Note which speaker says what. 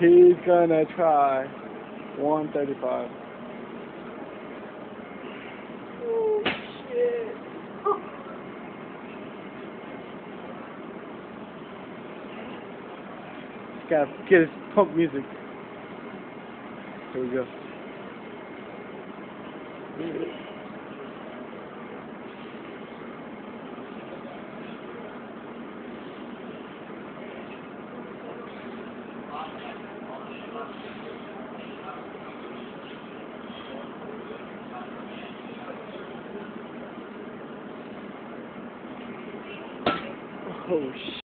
Speaker 1: He's gonna try. 135.
Speaker 2: Oh, shit.
Speaker 1: Gotta get his pump music. Here we go. Oh shit.